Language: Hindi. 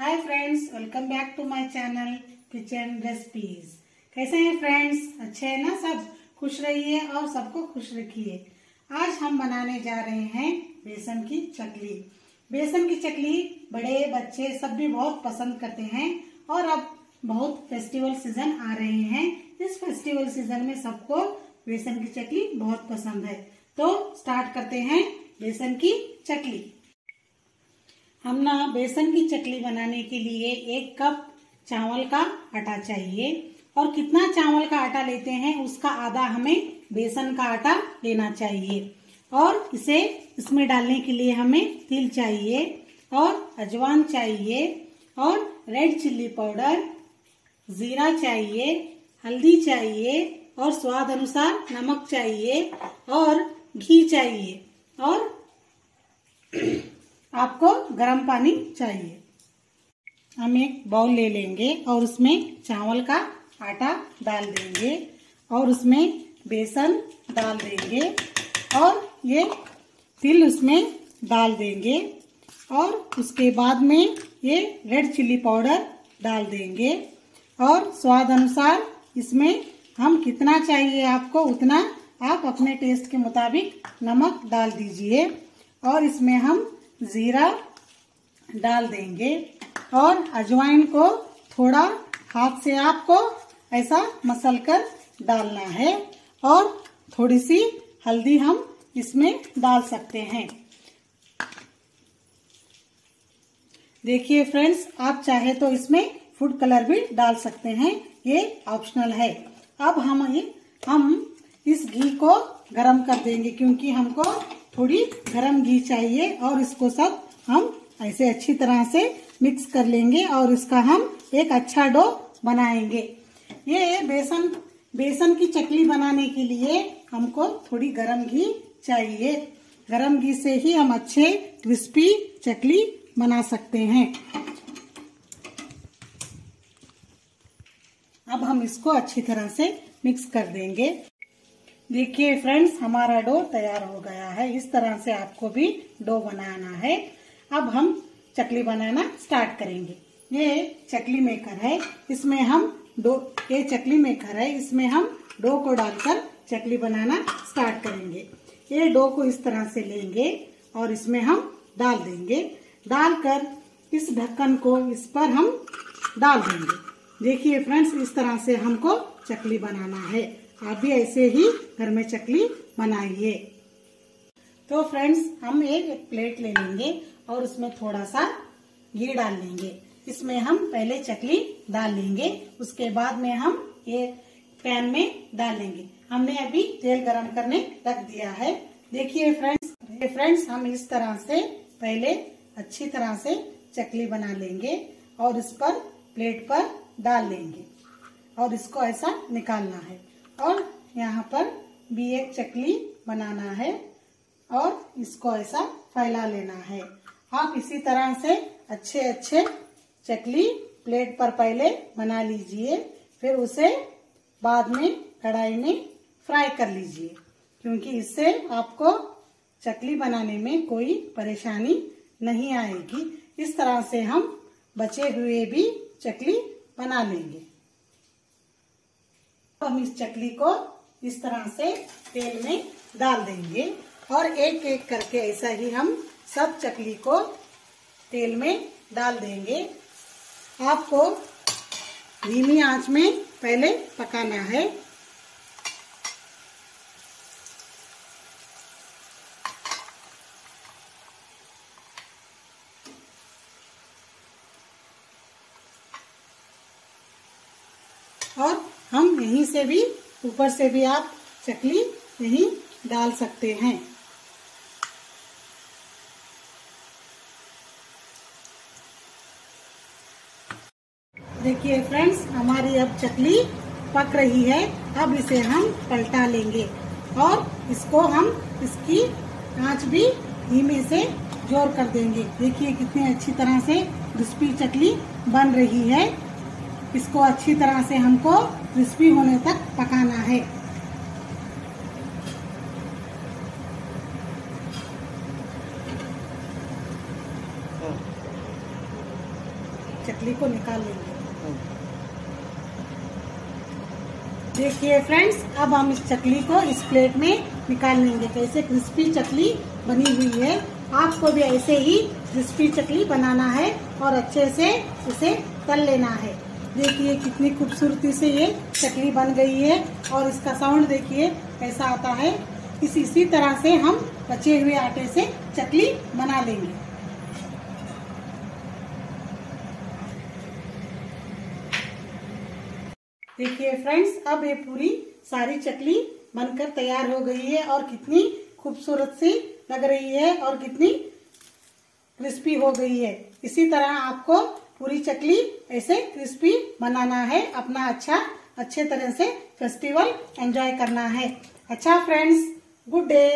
Hi friends welcome back to my channel kitchen recipes कैसे हैं फ्रेंड्स अच्छे हैं ना सब? खुश रहिए और सबको खुश रखिए। आज हम बनाने जा रहे हैं बेसन की चकली। बेसन की चकली बड़े बच्चे सब भी बहुत पसंद करते हैं और अब बहुत फेस्टिवल सीज़न आ रहे हैं। इस फेस्टिवल सीज़न में सबको बेसन की चकली बहुत पसंद है। तो स्टार्ट करते हैं बेसन की चकली। हम ना बेसन की चकली बनाने के लिए एक कप चावल का आटा चाहिए। और कितना चावल का आटा लेते हैं, उसका आधा हमें बेसन का आटा लेना चाहिए। और इसे इसमें डालने के लिए हमें तिल चाहिए और अजवान चाहिए और रेड चिल्ली पाउडर, जीरा चाहिए, हल्दी चाहिए और स्वाद अनुसार नमक चाहिए और घी चाहिए। और आपको गर्म पानी चाहिए। हम एक बाउल ले लेंगे और उसमें चावल का आटा डाल देंगे और उसमें बेसन डाल देंगे और ये तिल उसमें डाल देंगे और उसके बाद में ये रेड चिल्ली पाउडर डाल देंगे और स्वाद अनुसार इसमें हम कितना चाहिए आपको उतना आप अपने टेस्ट के मुताबिक नमक डाल दीजिए और इसमें हम जीरा डाल देंगे और अजवाइन को थोड़ा हाथ से आपको ऐसा मसल कर डालना है और थोड़ी सी हल्दी हम इसमें डाल सकते हैं। देखिए फ्रेंड्स, आप चाहे तो इसमें फ़ूड कलर भी डाल सकते हैं, ये ऑप्शनल है। अब हम हम इस घी को गरम कर देंगे क्योंकि हमको थोड़ी गरम घी चाहिए और इसको सब हम ऐसे अच्छी तरह से मिक्स कर लेंगे और इसका हम एक अच्छा डो बनाएँगे। ये बेसन बेसन की चकली बनाने के लिए हमको थोड़ी गरम घी चाहिए। गरम घी से ही हम अच्छे क्रिस्पी चकली बना सकते हैं। अब हम इसको अच्छी तरह से मिक्स कर देंगे। देखिए फ्रेंड्स हमारा डो तैयार हो गया है। इस तरह से आपको भी डो बनाना है। अब हम चकली बनाना स्टार्ट करेंगे। ये चकली मेकर है। इसमें हम डो ये चकली मेकर है। इसमें हम डो को डालकर चकली बनाना स्टार्ट करेंगे। ये डो को इस तरह से लेंगे और इसमें हम डाल देंगे। डालकर इस ढक्कन को इस पर हम डाल देंगे। देखिए फ्रेंड्स इस तरह से हमको चकली बनाना है। आप भी ऐसे ही घर में चकली बनाइए। तो फ्रेंड्स हम एक प्लेट ले लेंगे और उसमें थोड़ा सा घी डाल लेंगे। इसमें हम पहले चकली डाल लेंगे, उसके बाद में हम ये पैन में डाल लेंगे। हमने अभी तेल गरम करने रख दिया है। देखिए फ्रेंड्स फ्रेंड्स हम इस तरह से पहले अच्छी तरह से चकली बना लेंगे और इस पर प्लेट पर डाल लेंगे और इसको ऐसा निकालना है। और यहाँ पर भी एक चकली बनाना है और इसको ऐसा फैला लेना है। आप इसी तरह से अच्छे अच्छे चकली प्लेट पर पहले बना लीजिए, फिर उसे बाद में कढ़ाई में फ्राई कर लीजिए, क्योंकि इससे आपको चकली बनाने में कोई परेशानी नहीं आएगी। इस तरह से हम बचे हुए भी चकली बना लेंगे। हम इस चकली को इस तरह से तेल में डाल देंगे और एक एक करके ऐसा ही हम सब चकली को तेल में डाल देंगे। आपको धीमी आँच में पहले पकाना है। और हम यहीं से भी, ऊपर से भी आप चकली यहीं डाल सकते हैं। देखिए फ्रेंड्स हमारी अब चकली पक रही है, अब इसे हम पलटा लेंगे और इसको हम इसकी आँच भी धीमे से ज़ोर कर देंगे। देखिए कितनी अच्छी तरह से क्रिस्पी चकली बन रही है। इसको अच्छी तरह से हमको क्रिस्पी होने तक पकाना है। चकली को निकाल लेंगे। देखिए फ्रेंड्स, अब हम इस चकली को इस प्लेट में निकाल लेंगे। कैसे क्रिस्पी चकली बनी हुई है, आपको भी ऐसे ही क्रिस्पी चकली बनाना है और अच्छे से इसे तल लेना है। देखिए कितनी खूबसूरती से ये चकली बन गई है और इसका साउंड देखिए कैसा आता है। इस, इसी तरह से हम बचे हुए आटे से चकली बना लेंगे। देखिए फ्रेंड्स, अब ये पूरी सारी चकली बनकर तैयार हो गई है और कितनी खूबसूरत सी लग रही है और कितनी क्रिस्पी हो गई है। इसी तरह आपको पूरी चकली ऐसे क्रिस्पी बनाना है। अपना अच्छा अच्छे तरह से फेस्टिवल एंजॉय करना है। अच्छा फ्रेंड्स गुड डे